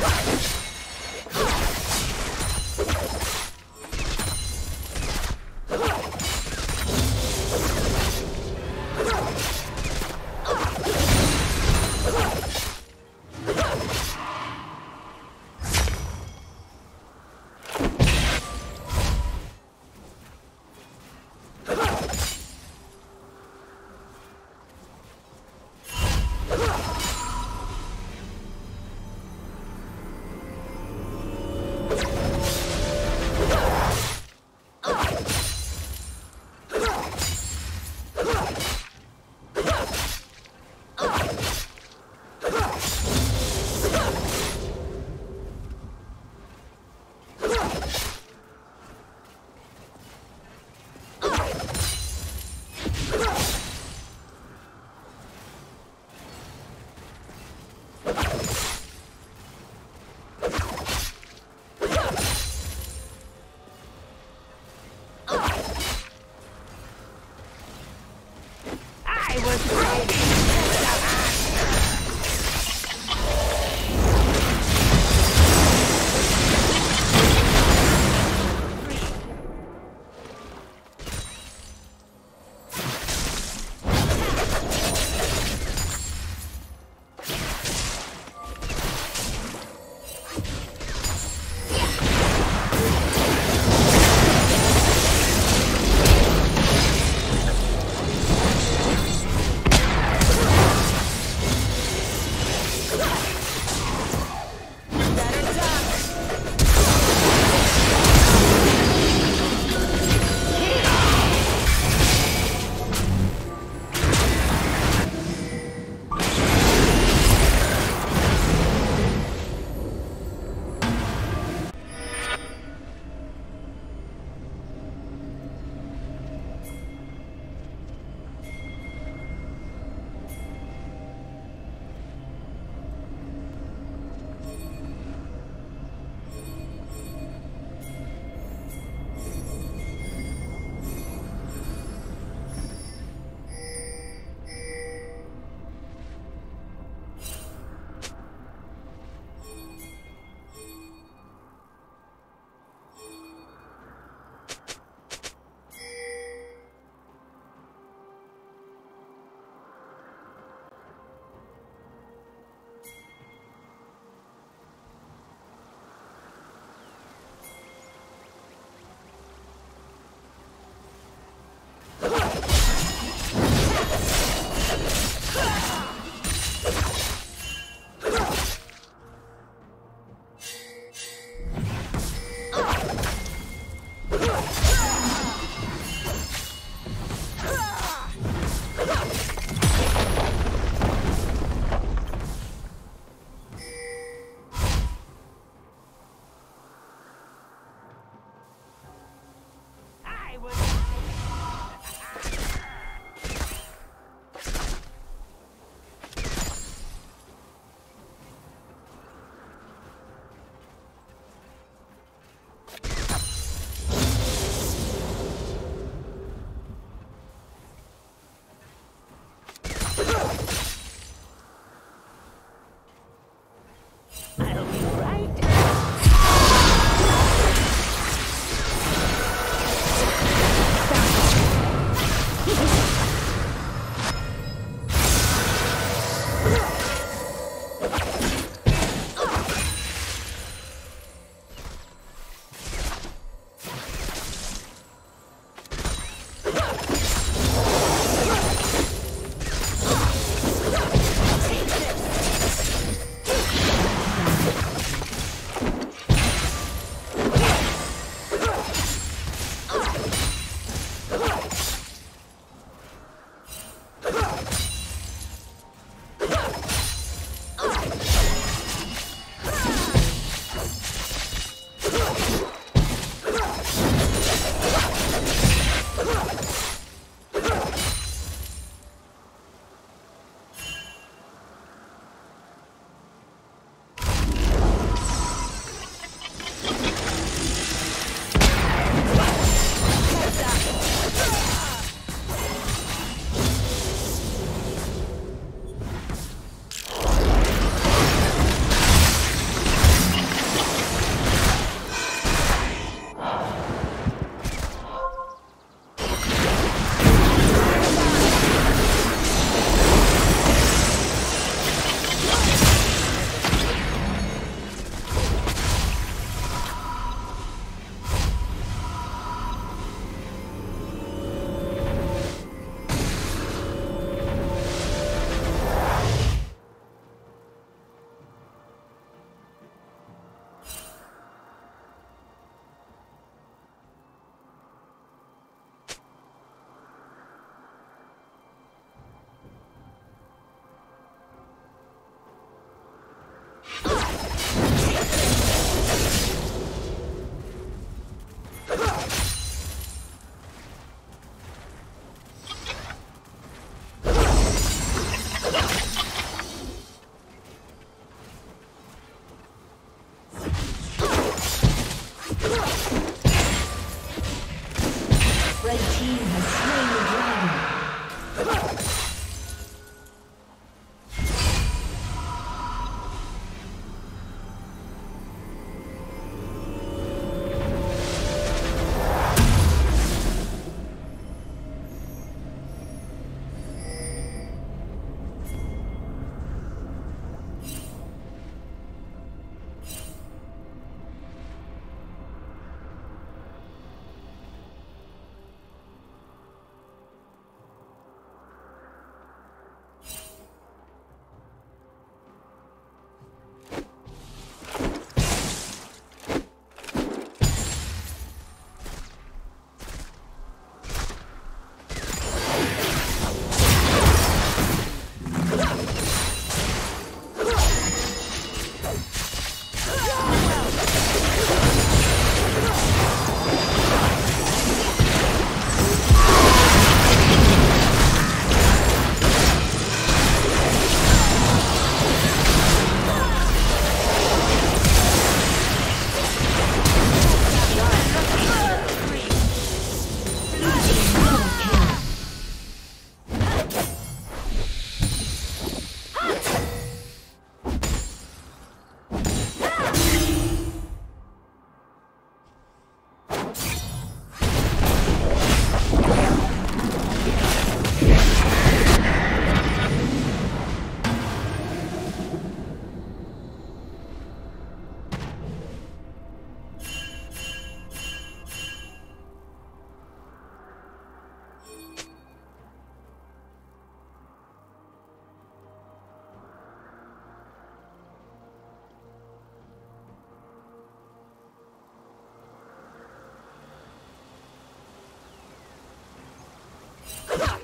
Let's go. Turret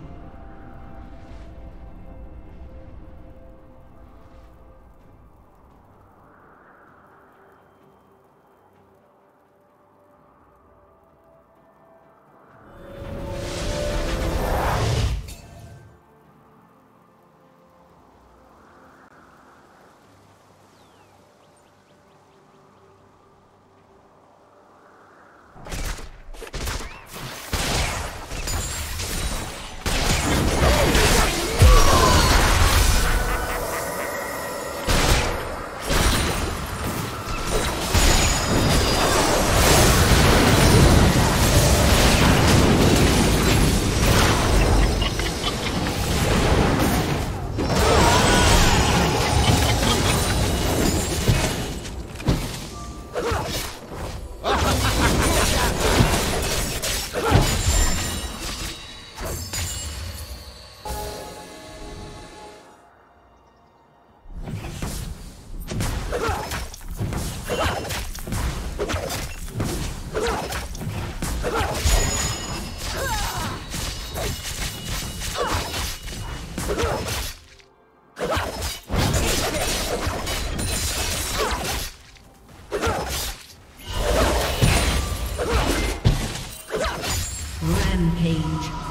Shut